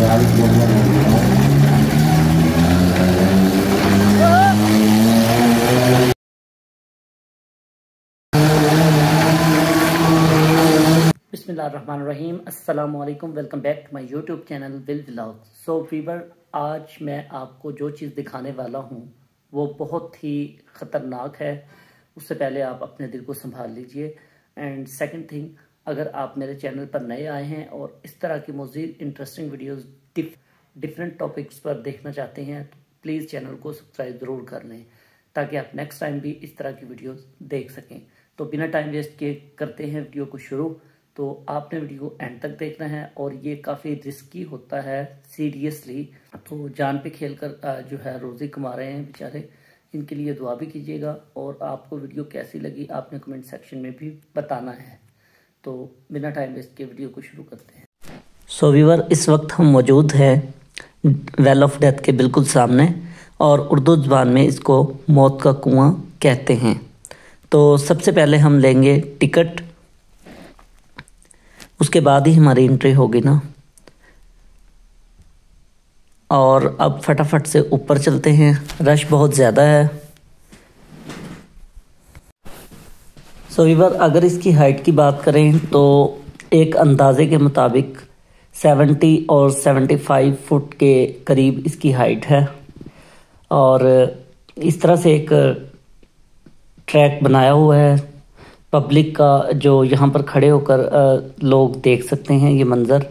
रहीम अस्सलाम वालेकुम welcome back to my YouTube channel will vlog so fever आज मैं आपको जो चीज़ दिखाने वाला हूँ, वो बहुत ही ख़तरनाक है। उससे पहले आप अपने दिल को संभाल लीजिए। एंड सेकंड थिंग अगर आप मेरे चैनल पर नए आए हैं और इस तरह की मज़ीद इंटरेस्टिंग वीडियोस डिफरेंट टॉपिक्स पर देखना चाहते हैं तो प्लीज़ चैनल को सब्सक्राइब ज़रूर कर लें, ताकि आप नेक्स्ट टाइम भी इस तरह की वीडियोस देख सकें। तो बिना टाइम वेस्ट किए करते हैं वीडियो को शुरू। तो आपने वीडियो को एंड तक देखना है और ये काफ़ी रिस्की होता है सीरियसली तो जान पे खेल कर जो है, रोज़ी कमा रहे हैं बेचारे। इनके लिए दुआ भी कीजिएगा और आपको वीडियो कैसी लगी, आपने कमेंट सेक्शन में भी बताना है। तो बिना टाइम वेस्ट के वीडियो को शुरू करते हैं। सो so, वीवर इस वक्त हम मौजूद हैं वेल ऑफ़ डेथ के बिल्कुल सामने और उर्दू ज़बान में इसको मौत का कुआँ कहते हैं। तो सबसे पहले हम लेंगे टिकट। उसके बाद ही हमारी एंट्री होगी ना। और अब फटाफट से ऊपर चलते हैं। रश बहुत ज़्यादा है। सो वीवर अगर इसकी हाइट की बात करें तो एक अंदाजे के मुताबिक 70 और 75 फुट के करीब इसकी हाइट है। और इस तरह से एक ट्रैक बनाया हुआ है। पब्लिक का जो यहाँ पर खड़े होकर लोग देख सकते हैं ये मंज़र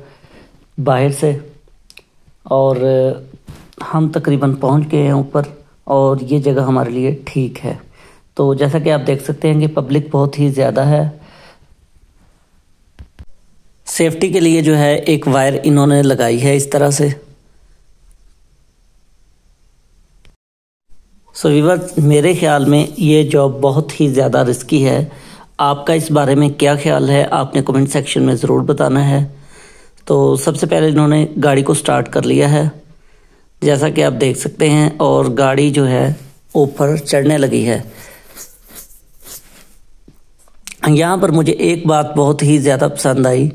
बाहर से। और हम तकरीबन पहुँच गए हैं ऊपर, और ये जगह हमारे लिए ठीक है। तो जैसा कि आप देख सकते हैं कि पब्लिक बहुत ही ज़्यादा है। सेफ्टी के लिए जो है एक वायर इन्होंने लगाई है इस तरह से। सो वीवर मेरे ख्याल में ये जॉब बहुत ही ज़्यादा रिस्की है। आपका इस बारे में क्या ख्याल है, आपने कमेंट सेक्शन में ज़रूर बताना है। तो सबसे पहले इन्होंने गाड़ी को स्टार्ट कर लिया है। जैसा कि आप देख सकते हैं और गाड़ी जो है, ऊपर चढ़ने लगी है। यहाँ पर मुझे एक बात बहुत ही ज़्यादा पसंद आई।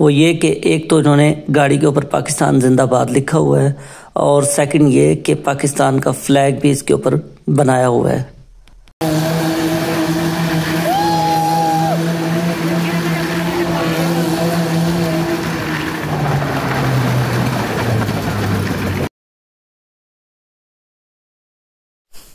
वो ये कि एक तो इन्होंने गाड़ी के ऊपर पाकिस्तान जिंदाबाद लिखा हुआ है और सेकंड ये कि पाकिस्तान का फ्लैग भी इसके ऊपर बनाया हुआ है।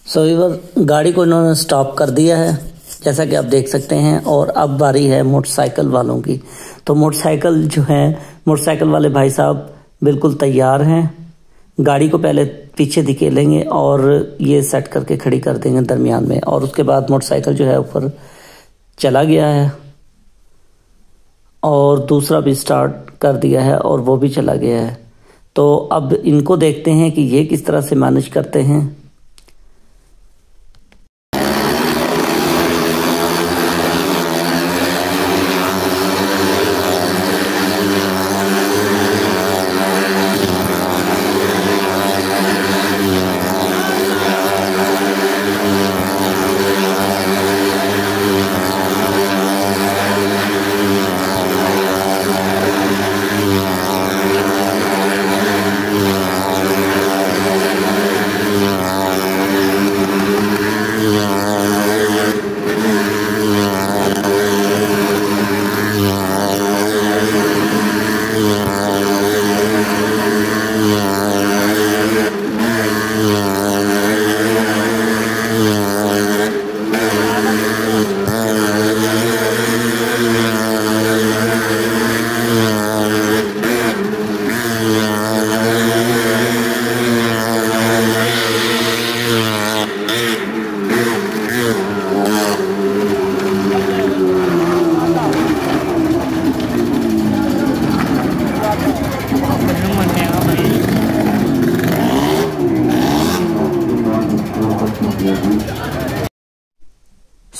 सो so, गाड़ी को इन्होंने स्टॉप कर दिया है। जैसा कि आप देख सकते हैं, और अब बारी है मोटरसाइकिल वालों की। तो मोटरसाइकिल जो है, मोटरसाइकिल वाले भाई साहब बिल्कुल तैयार हैं। गाड़ी को पहले पीछे धकेलेंगे और ये सेट करके खड़ी कर देंगे दरमियान में, और उसके बाद मोटरसाइकिल जो है ऊपर चला गया है। और दूसरा भी स्टार्ट कर दिया है और वो भी चला गया है। तो अब इनको देखते हैं कि ये किस तरह से मैनेज करते हैं।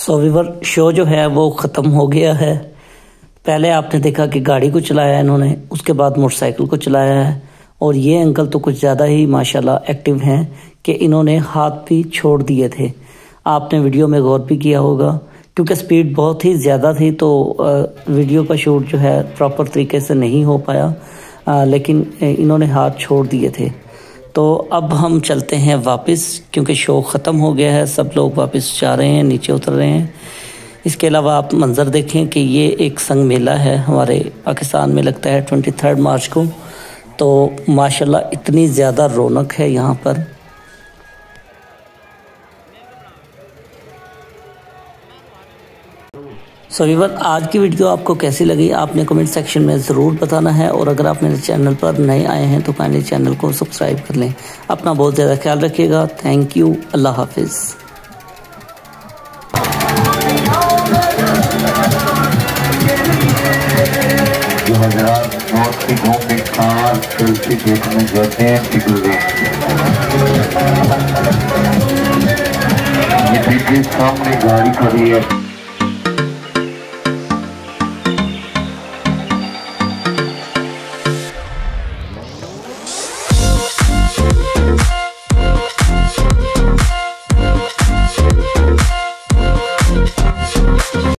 सो विवर शो जो है, वो ख़त्म हो गया है। पहले आपने देखा कि गाड़ी को चलाया इन्होंने, उसके बाद मोटरसाइकिल को चलाया है। और ये अंकल तो कुछ ज़्यादा ही, माशाल्लाह एक्टिव हैं कि इन्होंने हाथ भी छोड़ दिए थे। आपने वीडियो में गौर भी किया होगा, क्योंकि स्पीड बहुत ही ज़्यादा थी तो वीडियो का शूट जो है प्रॉपर तरीके से नहीं हो पाया। लेकिन इन्होंने हाथ छोड़ दिए थे। तो अब हम चलते हैं वापस, क्योंकि शो ख़त्म हो गया है, सब लोग वापस जा रहे हैं, नीचे उतर रहे हैं। इसके अलावा आप मंज़र देखें कि ये एक संग मेला है, हमारे पाकिस्तान में लगता है, ट्वेंटी थर्ड मार्च को। तो माशाल्लाह इतनी ज़्यादा रौनक है यहाँ पर। सो वीवर आज की वीडियो आपको कैसी लगी? आपने कमेंट सेक्शन में ज़रूर बताना है और अगर आप मेरे चैनल पर नए आए हैं तो काइंडली चैनल को सब्सक्राइब कर लें। अपना बहुत ज़्यादा ख्याल रखिएगा। थैंक यू अल्लाह हाफिज़.